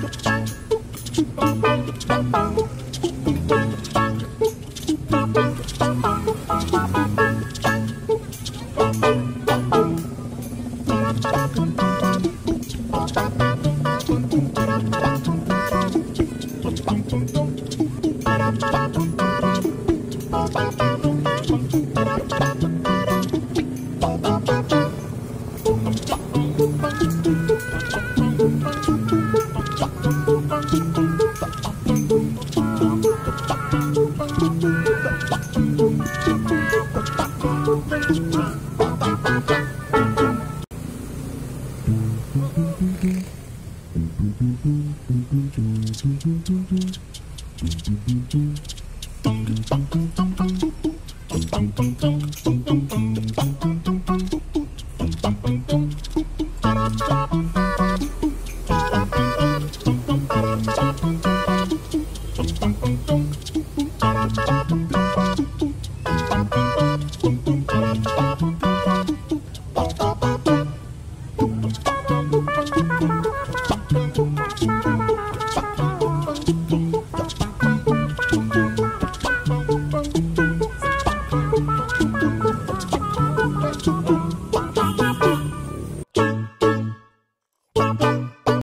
Bum bum bum bum bum Boom, boom. Bye.